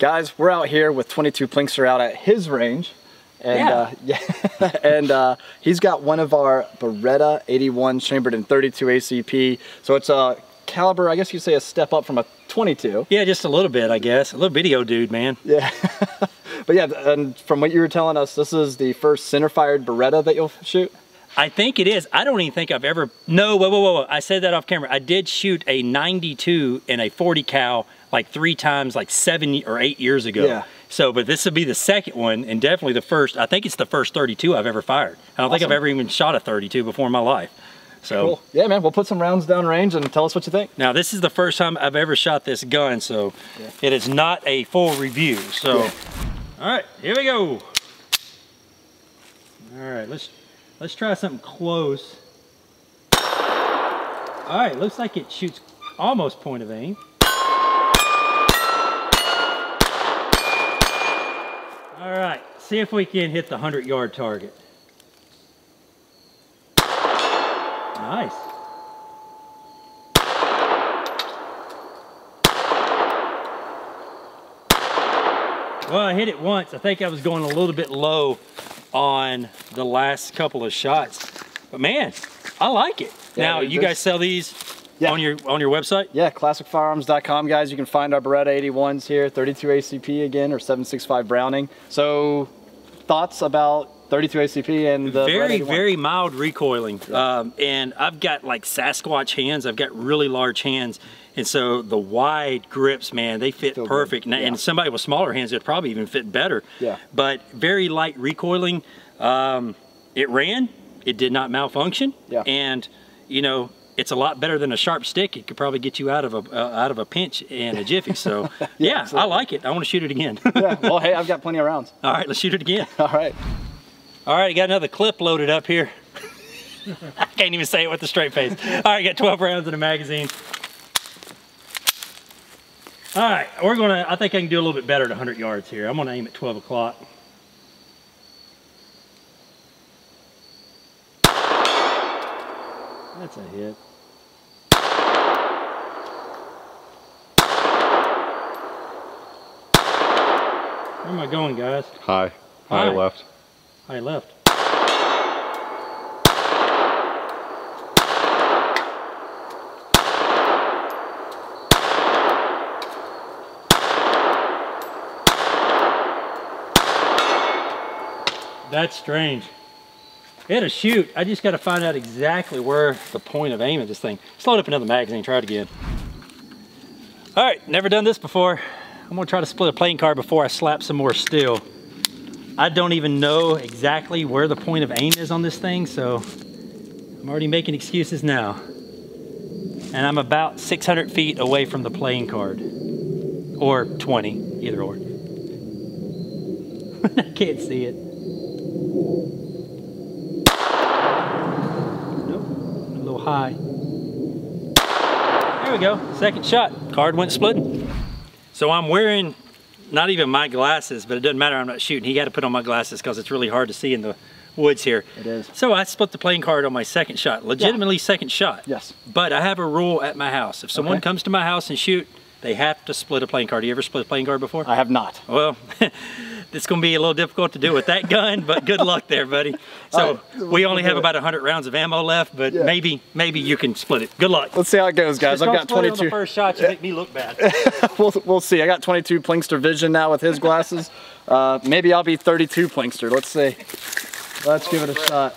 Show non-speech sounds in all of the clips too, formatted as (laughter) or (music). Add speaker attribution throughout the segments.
Speaker 1: Guys, we're out here with 22 Plinkster out at his range. And
Speaker 2: Yeah.
Speaker 1: uh, (laughs) yeah, and uh, he's got one of our Beretta 81 chambered in 32 ACP. So it's a caliber, I guess you'd say a step up from a 22.
Speaker 2: Yeah, just a little bit, I guess. A little video dude, man.
Speaker 1: Yeah. (laughs) but yeah, and from what you were telling us, this is the first center fired Beretta that you'll shoot?
Speaker 2: I think it is. I don't even think I've ever. No, whoa, whoa, whoa, whoa. I said that off camera. I did shoot a 92 and a 40 cal like three times, like seven or eight years ago.
Speaker 1: Yeah.
Speaker 2: So, but this would be the second one and definitely the first. I think it's the first 32 I've ever fired. I don't think I've ever even shot a 32 before in my life. So
Speaker 1: Cool. Yeah, man, we'll put some rounds down range and tell us what you think.
Speaker 2: now this is the first time I've ever shot this gun, so it is not a full review. So,
Speaker 1: Yeah.
Speaker 2: all right, here we go. All right, let's let's try something close. All right, looks like it shoots almost point of aim. All right, see if we can hit the 100 yard target. Nice. Well, I hit it once. I think I was going a little bit low on the last couple of shots. But man, I like it.
Speaker 1: Yeah,
Speaker 2: now, you guys sell these
Speaker 1: Yeah.
Speaker 2: on your on your website?
Speaker 1: Yeah, classicfirearms.com, guys. You can find our Beretta 81s here, 32 ACP again, or 765 Browning. So, thoughts about 32 ACP and the
Speaker 2: very very mild recoiling. Um, and i've got like sasquatch hands. I've got really large hands. And so the wide grips man they fit
Speaker 1: Feel
Speaker 2: perfect. And,
Speaker 1: Yeah.
Speaker 2: and somebody with smaller hands would probably even fit better.
Speaker 1: Yeah.
Speaker 2: but very light recoiling. Um, it ran. It did not malfunction.
Speaker 1: Yeah.
Speaker 2: and you know it's a lot better than a sharp stick. It could probably get you out of a uh, out of a pinch in a jiffy. So (laughs) yeah, I like it. I want to shoot it again. (laughs)
Speaker 1: yeah. Well, hey, I've got plenty of rounds.
Speaker 2: All right, let's shoot it again. (laughs)
Speaker 1: All right.
Speaker 2: All right, I got another clip loaded up here. I can't even say it with a straight face. All right, got 12 rounds in the magazine. All right, we're gonna, I think I can do a little bit better at 100 yards here. I'm gonna aim at 12 o'clock. That's a hit. Where am I going, guys?
Speaker 3: High. High
Speaker 2: High.
Speaker 3: left.
Speaker 2: I left. That's strange. It a shoot. I just got to find out exactly where the point of aim of this thing. Let's load up another magazine, try it again. All right, never done this before. I'm gonna try to split a playing card before I slap some more steel. I don't even know exactly where the point of aim is on this thing, so I'm already making excuses now. And I'm about 600 feet away from the playing card. Or 20, either or. (laughs) I can't see it. Nope, a little high. There we go, second shot. Card went splitting. So I'm wearing not even my glasses, but it doesn't matter, I'm not shooting. He had to put on my glasses because it's really hard to see in the woods here.
Speaker 1: It is.
Speaker 2: So I split the playing card on my second shot, legitimately second shot.
Speaker 1: Yes.
Speaker 2: But I have a rule at my house. If someone
Speaker 1: Okay.
Speaker 2: comes to my house and shoot, they have to split a playing card. You ever split a playing card before?
Speaker 1: I have not.
Speaker 2: Well, (laughs) it's going to be a little difficult to do with that gun, but good luck there, buddy. (laughs) So
Speaker 1: All right,
Speaker 2: we only have
Speaker 1: do it.
Speaker 2: about 100 rounds of ammo left, but
Speaker 1: Yeah.
Speaker 2: maybe maybe you can split it. Good luck.
Speaker 1: Let's see how it goes, guys.
Speaker 2: Just
Speaker 1: I've got
Speaker 2: split it on
Speaker 1: 22.
Speaker 2: the first shot, you make me look bad. (laughs)
Speaker 1: we'll, we'll see. I got 22 Plinkster vision now with his glasses. Uh, maybe I'll be 32 Plinkster. Let's see. Let's give it a shot.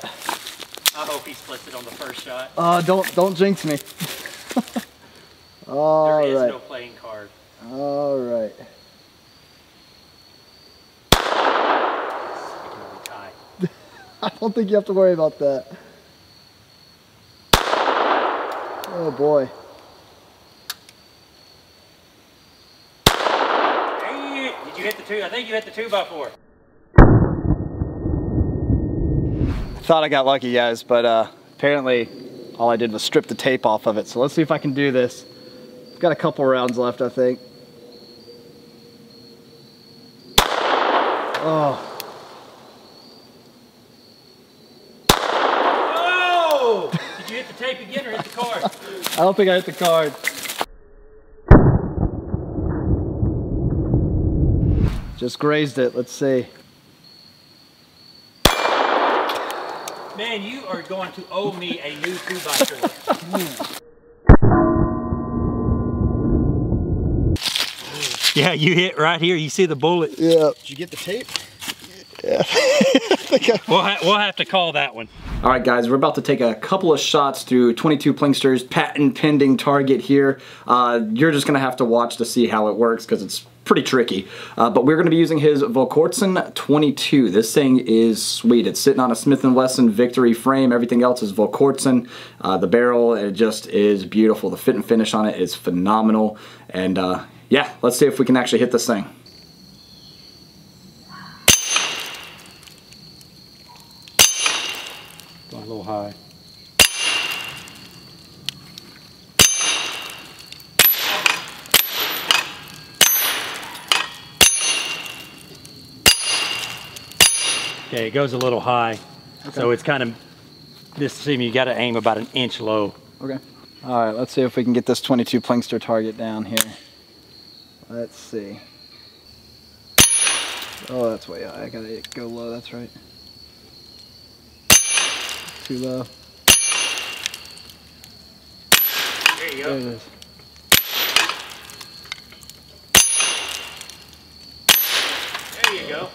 Speaker 2: I hope he splits it on the first shot.
Speaker 1: Uh, don't don't jinx me. All (laughs)
Speaker 2: There is
Speaker 1: right.
Speaker 2: no playing card.
Speaker 1: All right.
Speaker 2: It's gonna be tight.
Speaker 1: I don't think you have to worry about that. Oh boy.
Speaker 2: Dang it. Did you hit the two? I think you hit the two by four.
Speaker 1: Thought I got lucky, guys, but uh, apparently all I did was strip the tape off of it. So let's see if I can do this. I've got a couple rounds left, I think. Oh!
Speaker 2: Did you hit the tape again or hit the card?
Speaker 1: I don't think I hit the card. Just grazed it. Let's see.
Speaker 2: Man, you are going to owe me a new 2x4. (laughs) yeah, you hit right here. You see the bullet.
Speaker 1: Yeah. Did you get the tape? Yeah. (laughs)
Speaker 2: we'll, ha we'll have to call that one.
Speaker 1: All right, guys, we're about to take a couple of shots through 22 Plinkster's patent pending target here. Uh, you're just gonna have to watch to see how it works because it's pretty tricky. Uh, but we're gonna be using his Volquartsen 22. This thing is sweet. It's sitting on a Smith & Wesson Victory frame. Everything else is Volquartsen. Uh, the barrel, it just is beautiful. The fit and finish on it is phenomenal. And uh, yeah, let's see if we can actually hit this thing.
Speaker 2: Little high. Okay, it goes a little high. Okay. So it's kind of, this seam you got to aim about an inch low.
Speaker 1: Okay. All right, let's see if we can get this 22 Plinkster target down here. Let's see. Oh, that's way high. I gotta go low, that's right. Too low.
Speaker 2: Uh, there you go. There it is. There you go.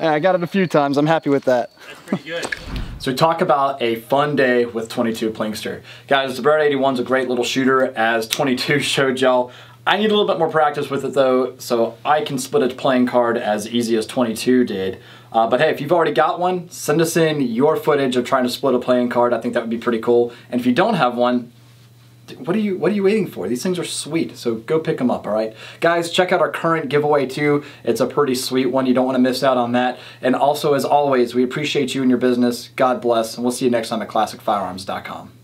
Speaker 1: Yeah, I got it a few times. I'm happy with that.
Speaker 2: That's pretty good.
Speaker 1: So talk about a fun day with 22 Plinkster. Guys, the Beretta 81 is a great little shooter as 22 (laughs) showed y'all. I need a little bit more practice with it though, so I can split a playing card as easy as 22 did. Uh, but hey, if you've already got one, send us in your footage of trying to split a playing card. I think that would be pretty cool. And if you don't have one, what are you what are you waiting for? These things are sweet, so go pick them up, all right? Guys, check out our current giveaway too. It's a pretty sweet one. You don't want to miss out on that. And also, as always, we appreciate you and your business. God bless, and we'll see you next time at ClassicFirearms.com.